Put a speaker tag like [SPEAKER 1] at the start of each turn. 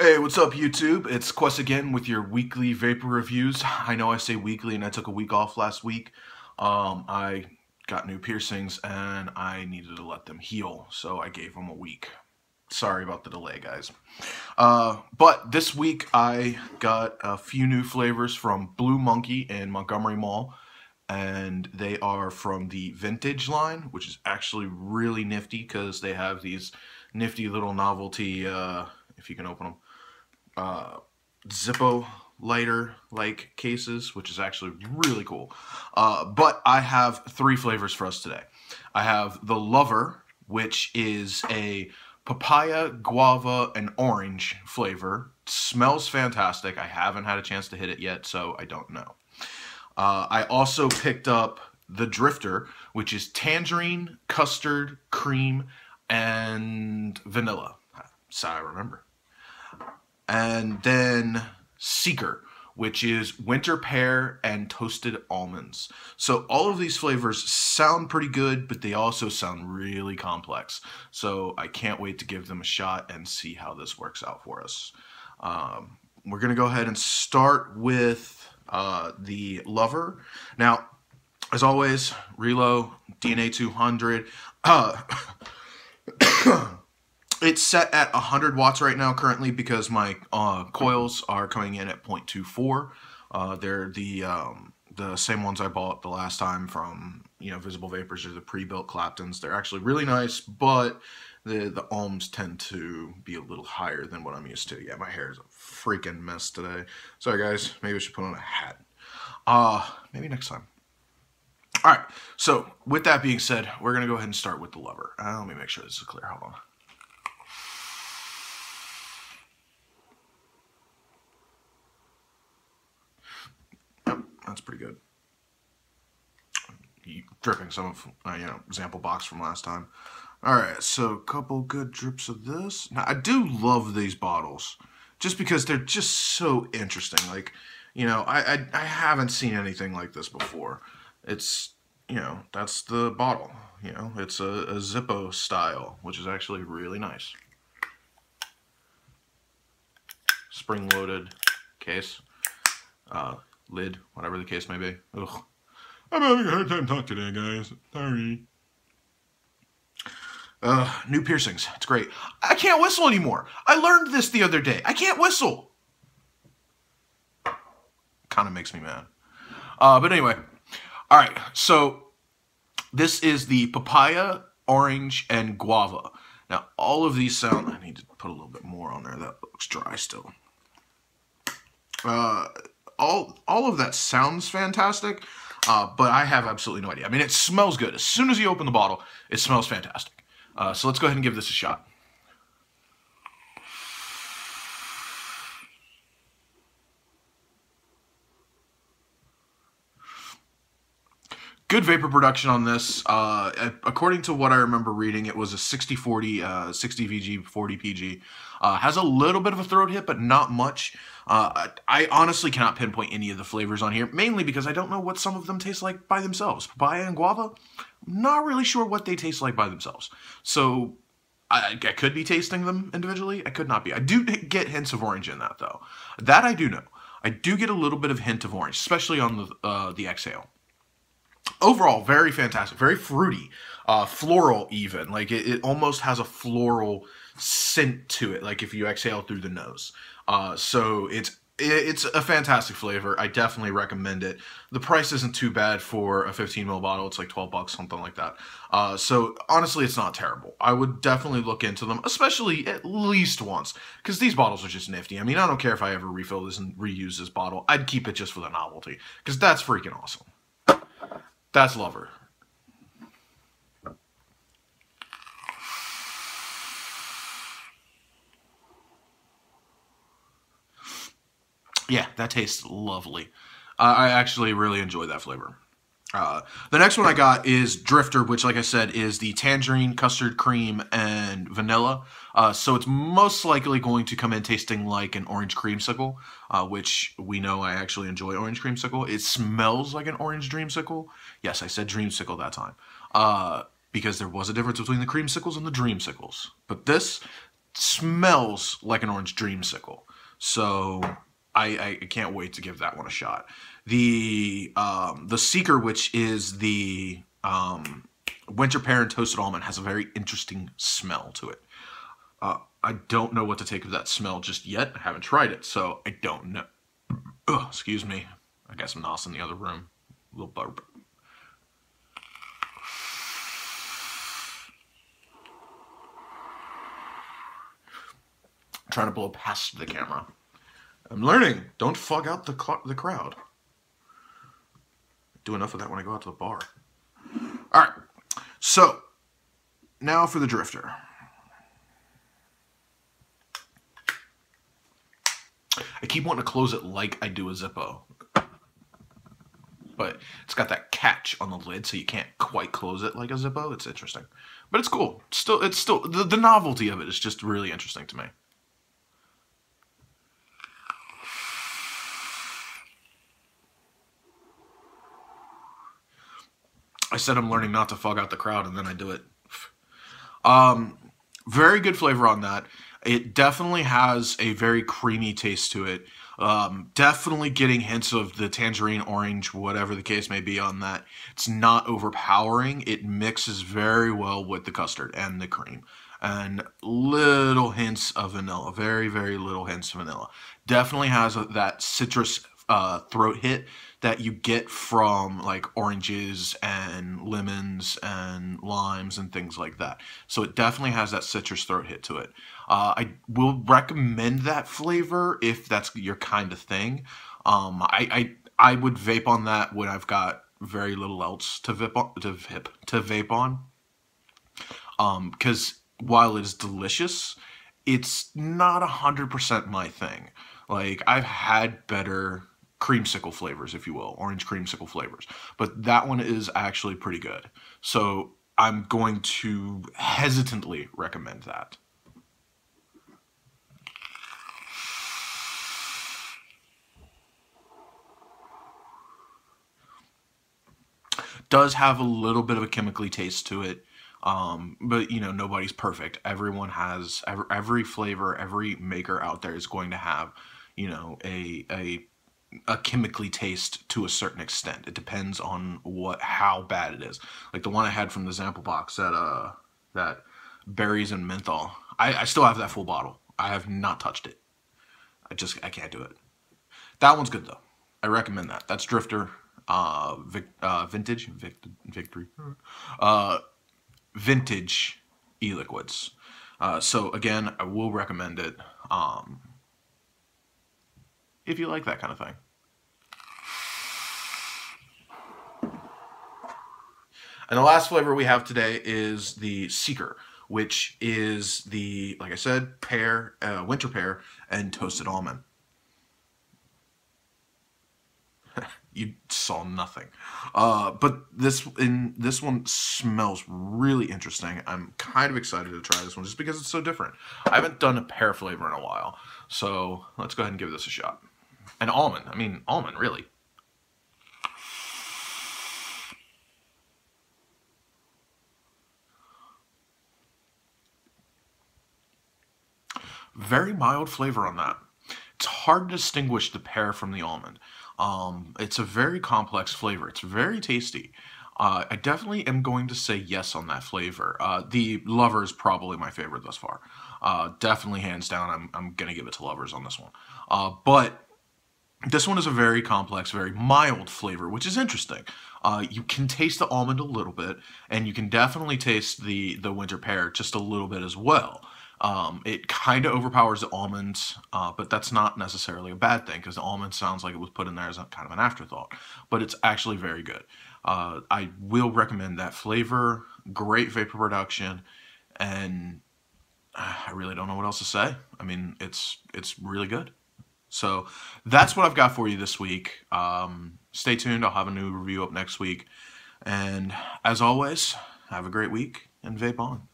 [SPEAKER 1] Hey, what's up YouTube? It's Quest again with your weekly vapor reviews. I know I say weekly and I took a week off last week. Um, I got new piercings and I needed to let them heal, so I gave them a week. Sorry about the delay, guys. Uh, but this week I got a few new flavors from Blue Monkey in Montgomery Mall and they are from the vintage line, which is actually really nifty because they have these nifty little novelty, uh, if you can open them, uh, Zippo lighter like cases, which is actually really cool. Uh, but I have three flavors for us today. I have the Lover, which is a papaya, guava, and orange flavor. Smells fantastic. I haven't had a chance to hit it yet, so I don't know. Uh, I also picked up the Drifter, which is tangerine, custard, cream, and vanilla. So I remember and then Seeker, which is winter pear and toasted almonds. So all of these flavors sound pretty good, but they also sound really complex. So I can't wait to give them a shot and see how this works out for us. Um, we're going to go ahead and start with uh, the Lover. Now, as always, Reuleaux, DNA 200. Uh, It's set at 100 watts right now currently because my uh, coils are coming in at 0.24. Uh, they're the um, the same ones I bought the last time from you know Visible Vapors or the pre-built Claptons. They're actually really nice, but the the ohms tend to be a little higher than what I'm used to. Yeah, my hair is a freaking mess today. Sorry guys, maybe I should put on a hat. Uh, maybe next time. All right, so with that being said, we're to go ahead and start with the Lover. Uh, let me make sure this is clear. Hold on. That's pretty good. Dripping some of, uh, you know, example box from last time. Alright, so a couple good drips of this. Now, I do love these bottles. Just because they're just so interesting. Like, you know, I, I, I haven't seen anything like this before. It's, you know, that's the bottle. You know, it's a, a Zippo style, which is actually really nice. Spring-loaded case. Uh, lid, whatever the case may be. Ugh. I'm having a hard time talking today, guys. Sorry. Uh, new piercings. It's great. I can't whistle anymore. I learned this the other day. I can't whistle. Kind of makes me mad. Uh, but anyway. All right. So this is the papaya, orange, and guava. Now, all of these sound... I need to put a little bit more on there. That looks dry still. Uh, all all of that sounds fantastic, uh, but I have absolutely no idea. I mean, it smells good. As soon as you open the bottle, it smells fantastic. Uh, so let's go ahead and give this a shot. Good vapor production on this. Uh, according to what I remember reading, it was a 60-40, uh, 60 VG, 40 PG. Uh, has a little bit of a throat hit, but not much. Uh, I honestly cannot pinpoint any of the flavors on here, mainly because I don't know what some of them taste like by themselves. Papaya and guava, not really sure what they taste like by themselves. So I, I could be tasting them individually. I could not be. I do get hints of orange in that, though. That I do know. I do get a little bit of hint of orange, especially on the uh, the exhale overall very fantastic very fruity uh, floral even. Like it, it, almost has a floral scent to it like if you exhale through the nose. Uh, so it's it's a fantastic flavor. I definitely recommend it. The price isn't too bad for a 15 ml bottle. It's like 12 bucks something like that. Uh, so honestly it's not terrible. I would definitely look into them especially at least once because these bottles are just nifty. I mean i don't care if i ever refill this and reuse this bottle. I'd keep it just for the novelty because that's freaking awesome that's Lover. Yeah, that tastes lovely. I actually really enjoy that flavor. Uh, the next one I got is Drifter, which, like I said, is the tangerine, custard cream, and vanilla. Uh, so it's most likely going to come in tasting like an orange creamsicle, uh, which we know I actually enjoy orange creamsicle. It smells like an orange dreamsicle. Yes, I said dreamsicle that time. Uh, because there was a difference between the creamsicles and the dreamsicles. But this smells like an orange dreamsicle. So I, I can't wait to give that one a shot. The um, the Seeker, which is the um, winter pear and toasted almond, has a very interesting smell to it. Uh, I don't know what to take of that smell just yet. I haven't tried it, so I don't know. Ugh, excuse me. I got some nos in the other room. A little burp. trying to blow past the camera. I'm learning. Don't fog out the the crowd. Do enough of that when I go out to the bar. All right. So, now for the drifter. I keep wanting to close it like I do a Zippo. But it's got that catch on the lid, so you can't quite close it like a Zippo. It's interesting. But it's cool. Still, it's still, the, the novelty of it is just really interesting to me. Said I'm learning not to fog out the crowd, and then I do it. Um, very good flavor on that. It definitely has a very creamy taste to it. Um, definitely getting hints of the tangerine, orange, whatever the case may be on that. It's not overpowering. It mixes very well with the custard and the cream. And little hints of vanilla. Very, very little hints of vanilla. Definitely has a, that citrus uh, throat hit that you get from like oranges and lemons and limes and things like that. So it definitely has that citrus throat hit to it. Uh, I will recommend that flavor if that's your kind of thing. Um, I, I I would vape on that when I've got very little else to vape on, to vape to vape on. Um, because while it is delicious, it's not a hundred percent my thing. Like I've had better creamsicle flavors, if you will, orange creamsicle flavors. But that one is actually pretty good. So I'm going to hesitantly recommend that. Does have a little bit of a chemically taste to it. Um, but you know nobody's perfect everyone has every, every flavor every maker out there is going to have you know a a a chemically taste to a certain extent. It depends on what how bad it is. Like the one I had from the sample box that uh that berries and menthol. I, I still have that full bottle. I have not touched it. I just I can't do it. That one's good though. I recommend that. That's Drifter uh, Vic, uh vintage Vic, victory uh vintage e-liquids. Uh, so again, I will recommend it. Um, if you like that kind of thing. And the last flavor we have today is the Seeker, which is the, like I said, pear, uh, winter pear, and toasted almond. you saw nothing. Uh, but this in this one smells really interesting. I'm kind of excited to try this one just because it's so different. I haven't done a pear flavor in a while, so let's go ahead and give this a shot. An almond. I mean, almond, really. Very mild flavor on that. It's hard to distinguish the pear from the almond. Um, it's a very complex flavor. It's very tasty. Uh, I definitely am going to say yes on that flavor. Uh, the Lover is probably my favorite thus far. Uh, definitely hands down, I'm, I'm going to give it to Lovers on this one. Uh, but this one is a very complex, very mild flavor, which is interesting. Uh, you can taste the almond a little bit, and you can definitely taste the the winter pear just a little bit as well. Um, it kind of overpowers the almonds, uh, but that's not necessarily a bad thing because the almond sounds like it was put in there as a kind of an afterthought. But it's actually very good. Uh, I will recommend that flavor. Great vapor production, and I really don't know what else to say. I mean, it's it's really good. So that's what I've got for you this week. Um, stay tuned. I'll have a new review up next week. And as always, have a great week and vape on.